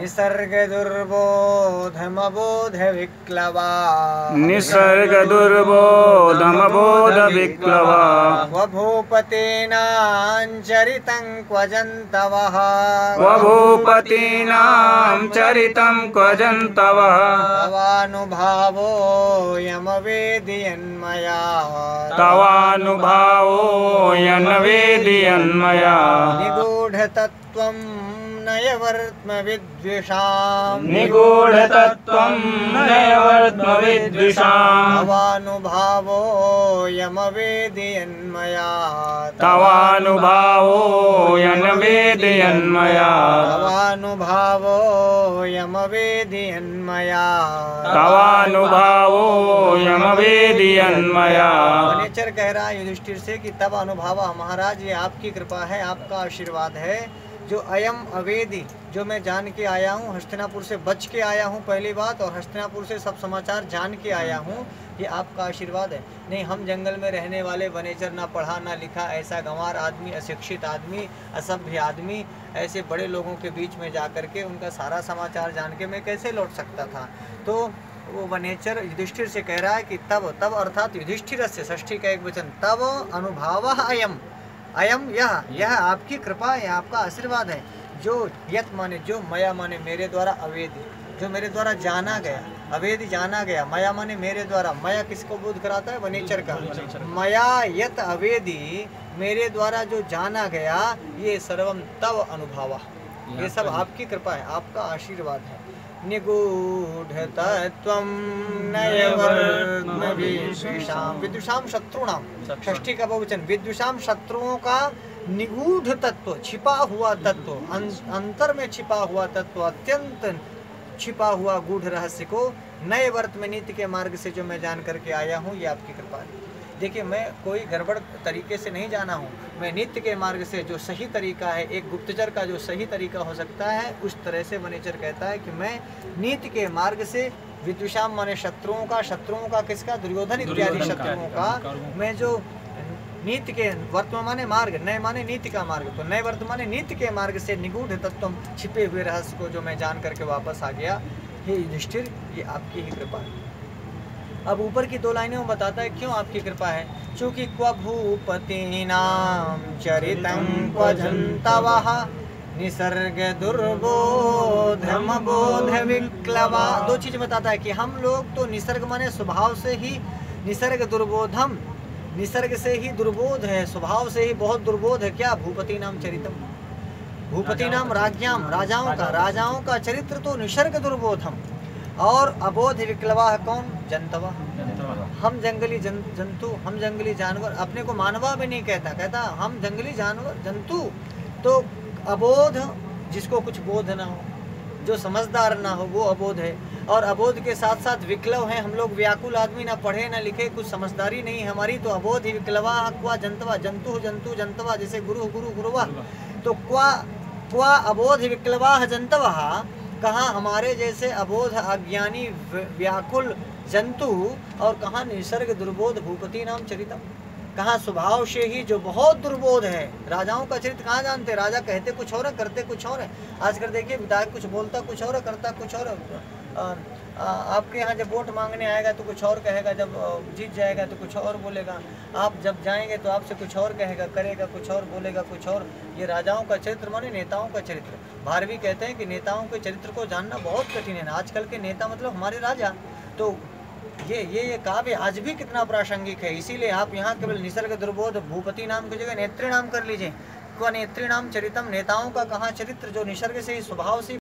निसर्ग विक्लवा निसर्ग दुर्बोधमबोध विक्लवा वभूपतीनाञ्चरितं क्वजन्तवः स्वभूपतीनां चरितं क्वजन्तवः तवानुभावोऽयमवेदयन्मया। तवानुभावोऽयन्वेदयन्मया। निगूढतत्त्वं नयवर्त्मविद्विषाम्। निगूढतत्त्वं नयवर्त्मविद्विषाम्। तवानुभावोऽयमवेदयन्मया तवानुभावोऽयमवेदयन्मया कह रहा है युधिष्ठिर से कि तब अनुभव महाराज ये आपकी कृपा है आपका आशीर्वाद है। जो अयम अवेदी, जो मैं जान के आया हूँ, हस्तिनापुर से बच के आया हूँ, पहली बात, और हस्तिनापुर से सब समाचार जान के आया हूँ, ये आपका आशीर्वाद है। नहीं, हम जंगल में रहने वाले वनेचर ना पढ़ा, ना लिखा, ऐसा गंवार आदमी, अशिक्षित आदमी, असभ्य आदमी, ऐसे बड़े लोगों के बीच में जा कर के उनका सारा समाचार जान के मैं कैसे लौट सकता था? तो वो वनेचर युधिष्ठिर से कह रहा है कि तब तब अर्थात युधिष्ठिर से षष्ठी का एक वचन तब अनुभाव अयम। अयम यह यह आपकी कृपा है, आपका आशीर्वाद है। जो यत माने, जो मया माने, मेरे द्वारा अवेद जो मेरे द्वारा जाना गया अवेद जाना गया, मया माने, मेरे द्वारा। मया किसको बोध कराता है? वनेचर का। मया यत अवेदी मेरे द्वारा जो जाना गया, ये सर्वम तव अनुभव। ये सब आपकी कृपा है आपका आशीर्वाद है। निगूढ़तत्वं नयवर्त्मविद्विषां विद्विषां शत्रुणां षष्ठी का बहुवचन। विद्विषाम शत्रुओं का निगूढ़ तत्व छिपा हुआ तत्व अं, अंतर में छिपा हुआ तत्व अत्यंत छिपा हुआ गूढ़ रहस्य को नए वर्त में नीति के मार्ग से जो मैं जान करके आया हूँ ये आपकी कृपा है। देखिए मैं कोई गड़बड़ तरीके से नहीं जाना हूँ। मैं नित्य के मार्ग से जो सही तरीका है एक गुप्तचर का जो सही तरीका हो सकता है उस तरह से वनेचर कहता है कि मैं नीति के मार्ग से विद्युषाम माने शत्रुओं का शत्रुओं का किसका? दुर्योधन इत्यादि शत्रुओं का। मैं जो नीति के वर्तमान माने मार्ग नए माने नीति का मार्ग तो नए वर्तमान नीति के मार्ग से निगूढ़ तत्व छिपे हुए रहस्य को जो मैं जान करके वापस आ गया हे युधिष्ठिर ये आपकी ही कृपा है। अब ऊपर की दो लाइनें में बताता है क्यों आपकी कृपा है? चूँकि क्व भूपति नाम चरितं क्व जंतवः निसर्ग दुर्बोधम बोध विक्लवा। दो चीज़ बताता है कि हम लोग तो निसर्ग माने स्वभाव से ही निसर्ग दुर्बोधम। निसर्ग से ही दुर्बोध है स्वभाव से ही बहुत दुर्बोध है। क्या भूपति नाम चरितम? भूपति नाम राज्ञाम राजाओं का राजाओं का चरित्र तो निसर्ग दुर्बोधम। और अबोध विक्लवा है कौन? जनतवा। हम जंगली जन, जंतु हम जंगली जानवर अपने को मानवा भी नहीं कहता कहता हम जंगली जानवर जंतु। तो अबोध जिसको कुछ बोध ना हो जो समझदार ना हो वो अबोध है। और अबोध के साथ साथ विक्लव हैं हम लोग व्याकुल आदमी ना पढ़े ना लिखे कुछ समझदारी नहीं है हमारी तो अबोध ही विक्लवा क्वा जंतवा जंतु जंतु जंतवा जैसे गुरु गुरु गुरुवा। तो क्वा क्वा अबोध विक्लवा जंतवा कहाँ हमारे जैसे अबोध अज्ञानी व्याकुल जंतु और कहाँ निसर्ग दुर्बोध भूपति नाम चरितम। कहाँ स्वभाव से ही जो बहुत दुर्बोध है। राजाओं का चरित्र कहाँ जानते राजा कहते कुछ और है, करते कुछ और है। आजकल देखिए, विधायक कुछ बोलता, कुछ और है, करता कुछ और है। आपके यहाँ जब वोट मांगने आएगा तो कुछ और कहेगा, जब जीत जाएगा तो कुछ और बोलेगा। आप जब जाएँगे तो आपसे कुछ और कहेगा, करेगा, कुछ और बोलेगा, कुछ और। ये राजाओं का चरित्र माने नेताओं का चरित्र। भारवी कहते हैं कि नेताओं के चरित्र को जानना बहुत कठिन है। आजकल के नेता मतलब हमारे राजा। तो ये ये ये काव्य आज भी कितना प्रासंगिक है। इसीलिए आप यहाँ केवल निसर्ग दुर्बोध, भूपति नाम की जगह नेत्री नाम कर लीजिए। नेत्री नाम चरितम? नेताओं का कहाँ चरित्र जो निसर्ग से ही, स्वभाव से